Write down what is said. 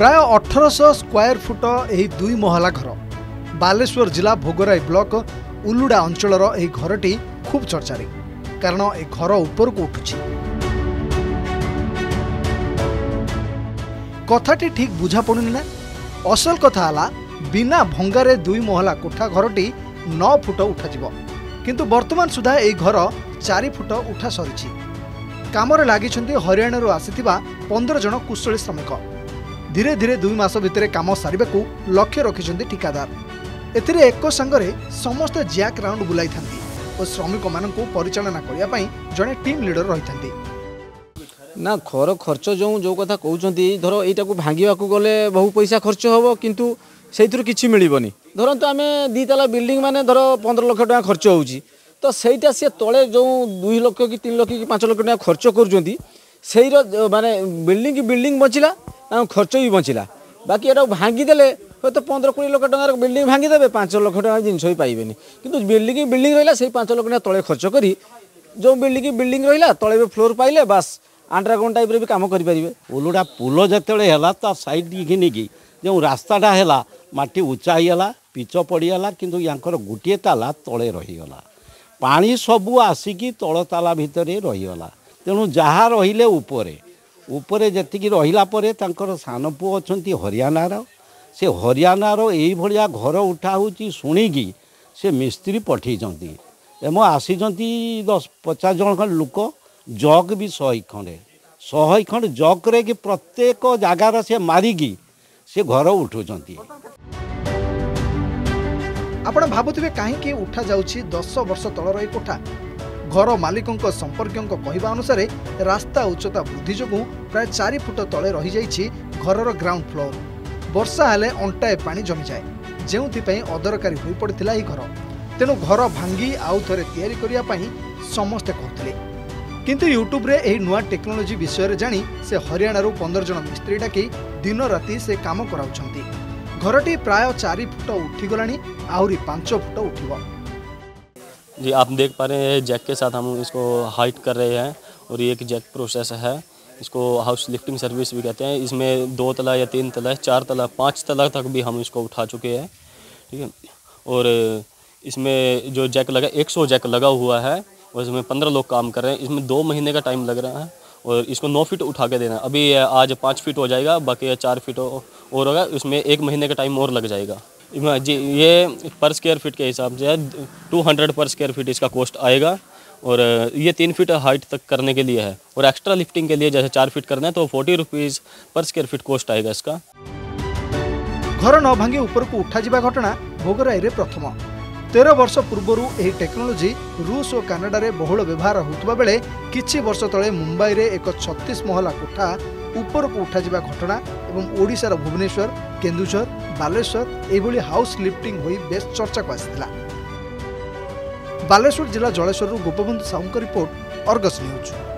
প্রায় 1800 square foot এই দুই মহলা ঘর। বালেশ্বর জেলা ভোগরাই ব্লক উলুড়া অঞ্চলৰ এই ঘৰটি খুব চৰ্চাৰি। কাৰণ এই ঘৰ ওপৰକୁ উঠুচি। কথাটি ঠিক বুজা পোনিনা। আসল কথা হলা বিনা ভংগারে দুই মহলা কোঠা ঘৰটি 9 ফুট উঠাজিব। কিন্তু বৰ্তমান সুধা এই ঘৰ 4 ফুট উঠা সৰিচি। কামৰ লাগিছந்தி হৰিয়ানাৰো আসিতিবা 15 জন કુশলী শ্রমিক। ଧୀରେ ଧୀରେ ଦୁଇ ମାସ ଭିତରେ କାମ ସାରିବାକୁ ଲକ୍ଷ୍ୟ ରଖିଛନ୍ତି ଠିକାଦାର ଏଥିରେ ଏକ ସାଙ୍ଗରେ ସମସ୍ତେ ଜ୍ୟାକ୍ ରାଉଣ୍ଡ ବୁଲାଇଥାନ୍ତି ଓ ଶ୍ରମିକମାନଙ୍କୁ ପରିଚାଳନା କରିବା ପାଇଁ ଜଣେ ଟିମ୍ ଲିଡର ରହିଥାନ୍ତି ନା ଖର ଖର୍ଚ୍ଚ ଯେଉଁ ଯେଉଁ କଥା କହୁଛନ୍ତି ଧର ଏଇଟାକୁ ଭାଙ୍ଗିବାକୁ ଗଲେ ବହୁ ପଇସା ଖର୍ଚ୍ଚ ହେବ କିନ୍ତୁ ସେଇଥିରୁ କିଛି ମିଳିବନି ଧରନ୍ତୁ ଆମେ ଦୁଇ ତାଲା ବିଲ୍ଡିଂ ମାନେ ଧର ପନ୍ଦର ଲକ୍ଷ ଟଙ୍କା ଖର୍ଚ୍ଚ ହେଉଛି ତ ସେଇଟା ସିଏ ତଳେ ଯେଉଁ ଦୁଇ ଲକ୍ଷ କି ତିନି ଲକ୍ଷ କି ପାଞ୍ଚ ଲକ୍ଷ ଟଙ୍କା ଖର୍ଚ୍ଚ କରୁଛନ୍ତି ସେଇର ମାନେ ବିଲ୍ଡିଂ କି ବିଲ୍ଡିଂ ବଞ୍ଚିଲା ତାଙ୍କ ଖର୍ଚ୍ଚ ବି ବଞ୍ଚିଲା ବାକି ଏଟାକୁ ଭାଙ୍ଗିଦେଲେ ହୁଏତ ପନ୍ଦର କୋଡ଼ିଏ ଲକ୍ଷ ଟଙ୍କାର ବିଲ୍ଡିଂ ଭାଙ୍ଗିଦେବେ ପାଞ୍ଚ ଲକ୍ଷ ଟଙ୍କା ଜିନିଷ ବି ପାଇବେନି କିନ୍ତୁ ବିଲ୍ଡିଂ ବିଲ୍ଡିଂ ରହିଲା ସେଇ ପାଞ୍ଚ ଲକ୍ଷ ଟଙ୍କା ତଳେ ଖର୍ଚ୍ଚ କରି ଯେଉଁ ବିଲ୍ଡିଂ ବିଲ୍ଡିଂ ରହିଲା ତଳେ ବି ଫ୍ଲୋର୍ ପାଇଲେ ବାସ୍ ଆଣ୍ଡରଗ୍ରାଉଣ୍ଡ ଟାଇପ୍ରେ ବି କାମ କରିପାରିବେ ଓଲୁଡ଼ା ପୋଲ ଯେତେବେଳେ ହେଲା ତା ସାଇଡ଼୍ ଘିନିକି ଯେଉଁ ରାସ୍ତାଟା ହେଲା ମାଟି ଉଚ୍ଚା ହେଇଗଲା ପିଚ ପଡ଼ିଗଲା କିନ୍ତୁ ୟାଙ୍କର ଗୋଟିଏ ତାଲା ତଳେ ରହିଗଲା ପାଣି ସବୁ ଆସିକି ତଳ ତାଲା ଭିତରେ ରହିଗଲା ତେଣୁ ଯାହା ରହିଲେ ଉପରେ ଉପରେ ଯେତିକି ରହିଲା ପରେ ତାଙ୍କର ସାନ ପୁଅ ଅଛନ୍ତି ହରିୟାଣାର ସେ ହରିୟାଣାର ଏଇଭଳିଆ ଘର ଉଠା ହେଉଛି ଶୁଣିକି ସେ ମିସ୍ତ୍ରୀ ପଠାଇଛନ୍ତି ଏବଂ ଆସିଛନ୍ତି ଦଶ ପଚାଶ ଜଣ ଖଣ୍ଡେ ଲୋକ ଜଗ୍ ବି ଶହେ ଖଣ୍ଡେ ଶହେ ଖଣ୍ଡେ ଜଗ୍ରେ କି ପ୍ରତ୍ୟେକ ଜାଗାରେ ସେ ମାରିକି ସେ ଘର ଉଠୁଛନ୍ତି ଆପଣ ଭାବୁଥିବେ କାହିଁକି ଉଠାଯାଉଛି ଦଶ ବର୍ଷ ତଳର ଏ କୋଠା ଘର ମାଲିକଙ୍କ ସମ୍ପର୍କୀୟଙ୍କ କହିବା ଅନୁସାରେ ରାସ୍ତା ଉଚ୍ଚତା ବୃଦ୍ଧି ଯୋଗୁଁ ପ୍ରାୟ ଚାରି ଫୁଟ ତଳେ ରହିଯାଇଛି ଘରର ଗ୍ରାଉଣ୍ଡ ଫ୍ଲୋର ବର୍ଷା ହେଲେ ଅଣ୍ଟାଏ ପାଣି ଜମିଯାଏ ଯେଉଁଥିପାଇଁ ଅଦରକାରୀ ହୋଇପଡ଼ିଥିଲା ଏହି ଘର ତେଣୁ ଘର ଭାଙ୍ଗି ଆଉ ତିଆରି କରିବା ପାଇଁ ସମସ୍ତେ କହୁଥିଲେ କିନ୍ତୁ ୟୁଟ୍ୟୁବରେ ଏହି ନୂଆ ଟେକ୍ନୋଲୋଜି ବିଷୟରେ ଜାଣି ସେ ହରିୟାଣାରୁ ପନ୍ଦର ଜଣ ମିସ୍ତ୍ରୀ ଡାକି ଦିନ ସେ କାମ କରାଉଛନ୍ତି ଘରଟି ପ୍ରାୟ ଚାରି ଫୁଟ ଉଠିଗଲାଣି ଆହୁରି ପାଞ୍ଚ ଫୁଟ ଉଠିବ जी आप देख पा रहे हैं जैक के साथ हम इसको हाइट कर रहे हैं और ये एक जैक प्रोसेस है इसको हाउस लिफ्टिंग सर्विस भी कहते हैं इसमें दो तला या तीन तला चार तला पाँच तला तक भी हम इसको उठा चुके हैं ठीक है और इसमें जो जैक लगा एक सौ जैक लगा हुआ है और इसमें पंद्रह लोग काम कर रहे हैं इसमें दो महीने का टाइम लग रहा है और इसको नौ फीट उठा के देना है अभी आज पाँच फीट हो जाएगा बाकी चार फीट और होगा इसमें एक महीने का टाइम और लग जाएगा ये पर स्क्वायर फीट के हिसाब से है two hundred per square feet इसका कॉस्ट आएगा और ये तीन फीट हाइट तक करने के लिए है और एक्स्ट्रा लिफ्टिंग के लिए जैसे चार फीट करना है तो forty rupees per square feet cost आएगा इसका घर न भांगी ऊपर को उठा जा घटना भोगराई में प्रथम तेरह वर्ष पूर्व यह टेक्नोलोजी रूस और कानाडा बहुत व्यवहार होता बेले ବେଳେ वर्ष ବର୍ଷ मुंबई में एक छत्तीस महला कोठा ଉପରକୁ ଉଠାଯିବା ଘଟଣା ଏବଂ ଓଡ଼ିଶାର ଭୁବନେଶ୍ୱର କେନ୍ଦୁଝର ବାଲେଶ୍ୱର ଏଭଳି ହାଉସ୍ ଲିଫ୍ଟିଂ ହୋଇ ବେଶ୍ ଚର୍ଚ୍ଚାକୁ ଆସିଥିଲା ବାଲେଶ୍ୱର ଜିଲ୍ଲା ଜଳେଶ୍ୱରରୁ ଗୋପବନ୍ଧୁ ସାହୁଙ୍କ ରିପୋର୍ଟ ଅର୍ଗସ ନ୍ୟୁଜ୍